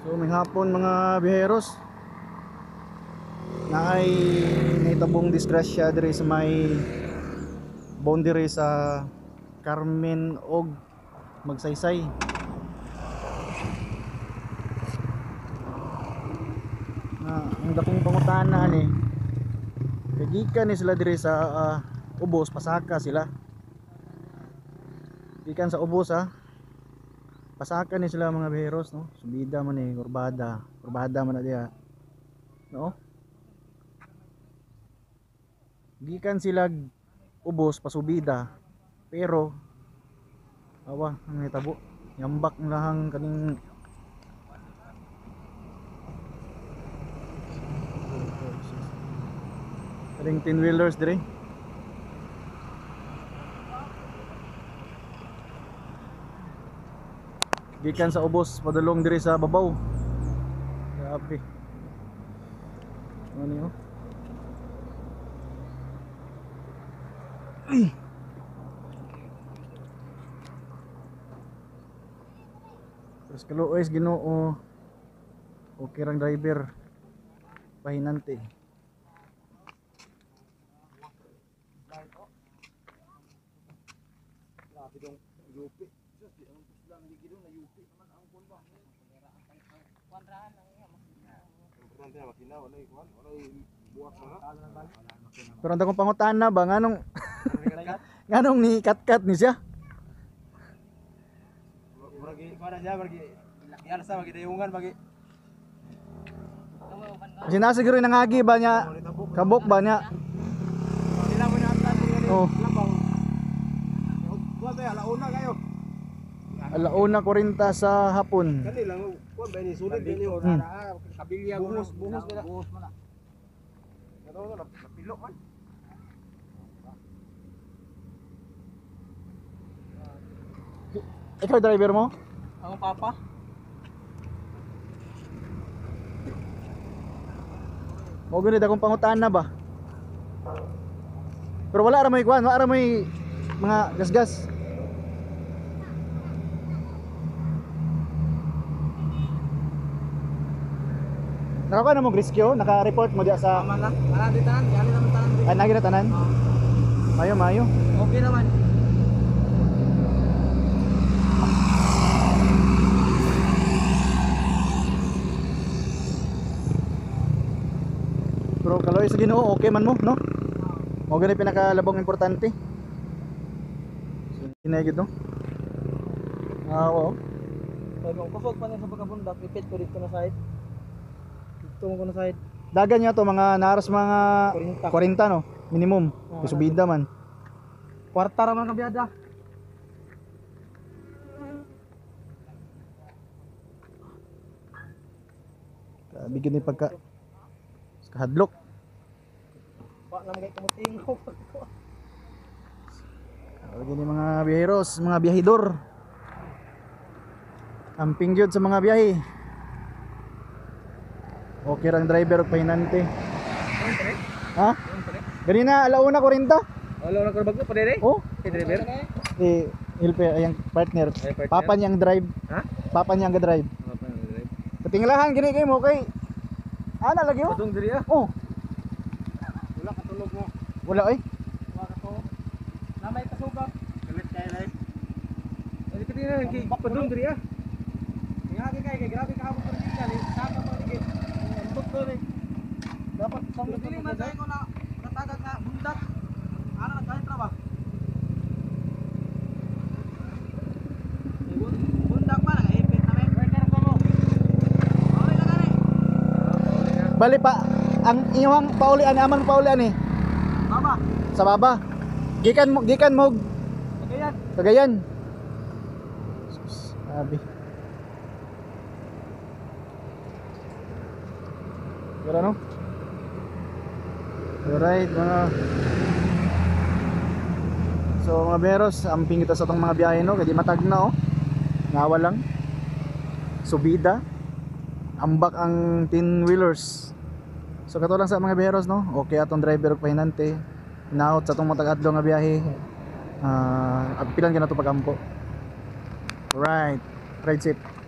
So may hapon mga biheros na ay naitabong disgrasya diri sa may boundary sa Carmen og Magsaysay. Na ang dakong pangutana ni Kagikan ni sila diri sa ah, ubos pasaka sila. Gikan sa ubos ha. Pasaka ni sila mga biheros no. Subida man ni kurbada. Kurbada man na. No? Gikan sila ubos pasubida. Pero awa ang hitabo. Yambak na hang kaning Kaning 10 wheelers dire. Gikan sa ubos padulong diri sa babaw. Grabe. Ano niyo? Ay. Terus kaluoy Ginoo. Okay rang driver. Pahinante. Pero ang dakong pangutana ba? Nganong nganong ni katkat ni siya? Bagi mana aja bagi yan sa bagi dayungan bagi Kasi nasa siguro nangagi ba niya? Kabok ba niya? sila mo na atan ni Oh. labaw. Kuha ba alauna kayo. Alauna 40 sa hapon. Kani lang kuha ba ni sulit ni Hmm. kabilya buhos buhos ba buhos man. Ano na napilo man. Ikaw driver mo? Ang papa. Mo gani akong pangutana ba? Pero wala ra may kwan, wala ra may mga gasgas. Nakakuha na mo rescue? Naka-report mo diya sa Tama na. Marami tanan, gali naman tanan. ay nagi na tanan? Mayo, mayo. Okay naman. Pero kaloy sa Ginoo, okay man mo, no? Mo gani pinakalabong importante. Kinay no? Ah, oo. Pag kung kusog pa niya sa pagkabundak, ipit ko dito na side. Ko na side. Dagan niya to mga naras mga 40. 40 no, minimum. Oo, Subida man. Kwarta ra man kabiyada. Bigyan ni pagka kahadlok. Wa na magay kumutingo. Bigyan ni mga biyaheros, mga biyahidor. Amping gyud sa mga biyahe. Okay rang driver ug pahinante. Ha? Ganina alauna 40? Wala na ko bago pa dire. Oh, Kay driver. eh Ilpe ayang partner. Papa niyang drive. Ha? Papa niyang ga-drive. Apa na drive? Katingalahan gini kay mo kay Ana lagi oh. Padung diri ah. Oh, Wala ka tulog mo. wala ay. Wala ka to. Namay kasuga. Galit kay live. Ay kiti na kay padung diri ah. Nga kay kay grabe ka habang pergi ni sama mo ni. Ambot to ni. Sa dili man ko na natagag nga bundak. Ana na kay trabaho. Bundak pa nga ipit na may. Worker ko mo. Okay lang ani. Bali pa ang iwang pauli ani aman pauli ani Mama, sa baba. Gikan mo gikan mo kagayan. Cagayan. Sus, Sabi. Pero ano? Alright, mga So mga beros, amping kita sa tong mga biyahe no, kaya di matag na oh. Ngawa lang. Subida. Ambak ang 10 wheelers. So kato lang sa mga beros no. Okay atong driver ug pahinante. Naot sa tong matag adlaw nga biyahe. Ah, uh, pilan ka na to pagampo. Alright. Ride safe.